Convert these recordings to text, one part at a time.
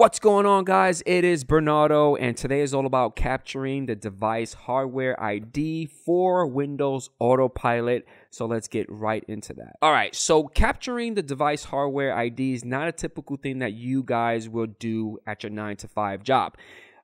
What's going on, guys? It is Bernardo, and today is all about capturing the device hardware ID for Windows Autopilot. So let's get right into that. All right, so capturing the device hardware ID is not a typical thing that you guys will do at your nine to five job.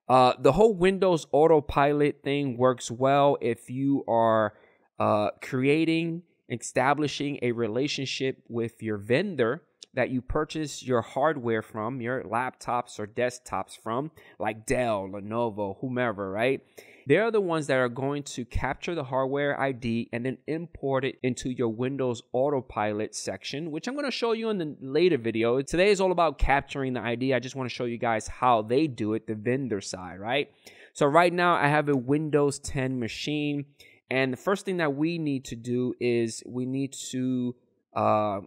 Uh, the whole Windows Autopilot thing works well if you are uh, creating, establishing a relationship with your vendor that you purchase your hardware from, your laptops or desktops from, like Dell, Lenovo, whomever, right? They're the ones that are going to capture the hardware ID and then import it into your Windows Autopilot section, which I'm going to show you in the later video. Today is all about capturing the ID. I just want to show you guys how they do it, the vendor side, right? So right now I have a Windows 10 machine. And the first thing that we need to do is we need to uh,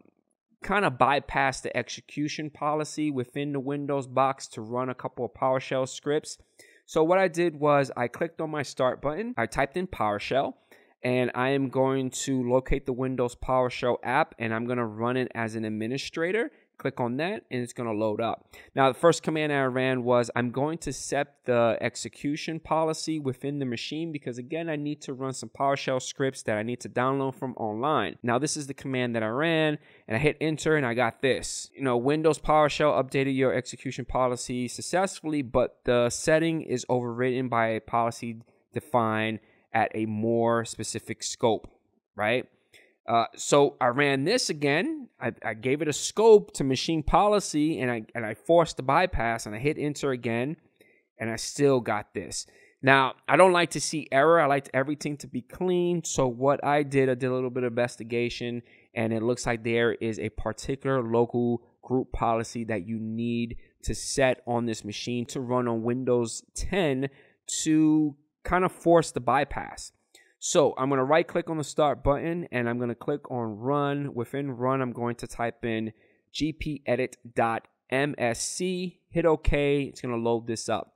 kind of bypass the execution policy within the Windows box to run a couple of PowerShell scripts. So what I did was I clicked on my start button, I typed in PowerShell, and I am going to locate the Windows PowerShell app and I'm going to run it as an administrator Click on that and it's going to load up. Now, the first command I ran was I'm going to set the execution policy within the machine because, again, I need to run some PowerShell scripts that I need to download from online. Now, this is the command that I ran and I hit enter and I got this. You know, Windows PowerShell updated your execution policy successfully, but the setting is overridden by a policy defined at a more specific scope, right? Uh, so I ran this again. I, I, gave it a scope to machine policy, and I and I forced the bypass, and I hit enter again, and I still got this. Now I don't like to see error. I like everything to be clean. So what I did, I did a little bit of investigation, and it looks like there is a particular local group policy that you need to set on this machine to run on Windows 10 to kind of force the bypass. So I'm going to right click on the start button and I'm going to click on run. Within run, I'm going to type in gpedit.msc, hit OK. It's going to load this up.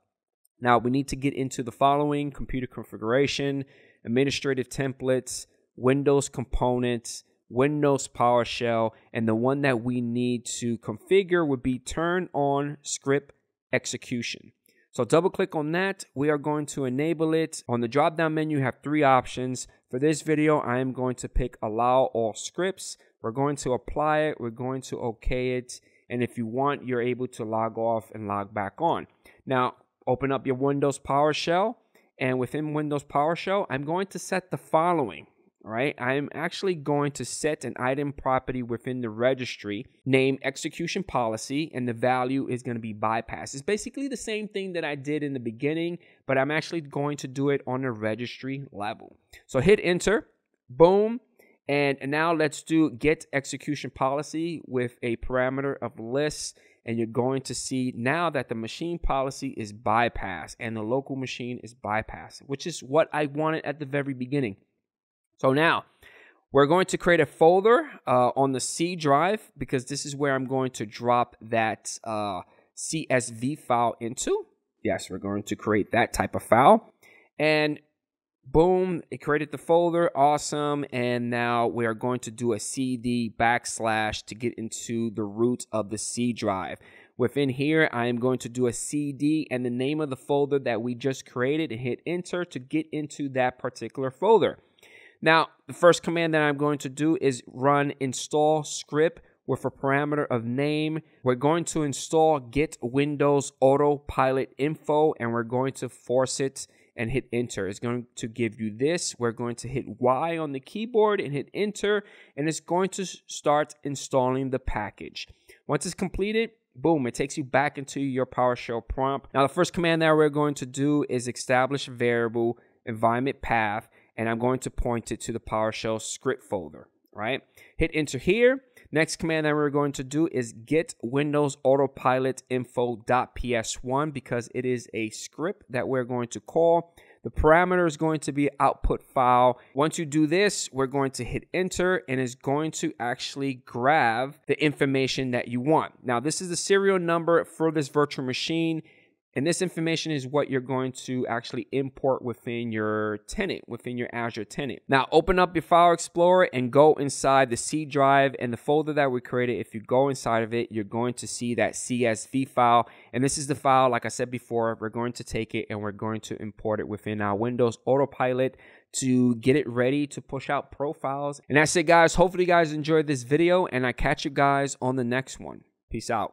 Now we need to get into the following computer configuration, administrative templates, Windows components, Windows PowerShell, and the one that we need to configure would be turn on script execution. So double click on that. We are going to enable it. On the drop down menu, you have three options. For this video, I am going to pick allow all scripts. We're going to apply it. We're going to okay it. And if you want, you're able to log off and log back on. Now, open up your Windows PowerShell. And within Windows PowerShell, I'm going to set the following right? I'm actually going to set an item property within the registry, name execution policy, and the value is going to be bypass. It's basically the same thing that I did in the beginning, but I'm actually going to do it on the registry level. So hit enter, boom. And now let's do get execution policy with a parameter of list. And you're going to see now that the machine policy is bypassed and the local machine is bypassed, which is what I wanted at the very beginning. So now we're going to create a folder uh, on the C drive because this is where I'm going to drop that uh, CSV file into. Yes, we're going to create that type of file. And boom, it created the folder. Awesome. And now we are going to do a CD backslash to get into the root of the C drive. Within here, I am going to do a CD and the name of the folder that we just created and hit enter to get into that particular folder. Now, the first command that I'm going to do is run install script with a parameter of name. We're going to install get Windows autopilot info and we're going to force it and hit enter. It's going to give you this. We're going to hit Y on the keyboard and hit enter and it's going to start installing the package. Once it's completed, boom, it takes you back into your PowerShell prompt. Now the first command that we're going to do is establish variable environment path and I'm going to point it to the PowerShell script folder, right? Hit enter here. Next command that we're going to do is get Windows Autopilot info.ps1 because it is a script that we're going to call. The parameter is going to be output file. Once you do this, we're going to hit enter and it's going to actually grab the information that you want. Now, this is the serial number for this virtual machine And this information is what you're going to actually import within your tenant, within your Azure tenant. Now, open up your File Explorer and go inside the C drive and the folder that we created. If you go inside of it, you're going to see that CSV file. And this is the file, like I said before, we're going to take it and we're going to import it within our Windows Autopilot to get it ready to push out profiles. And that's it, guys. Hopefully, you guys enjoyed this video, and I catch you guys on the next one. Peace out.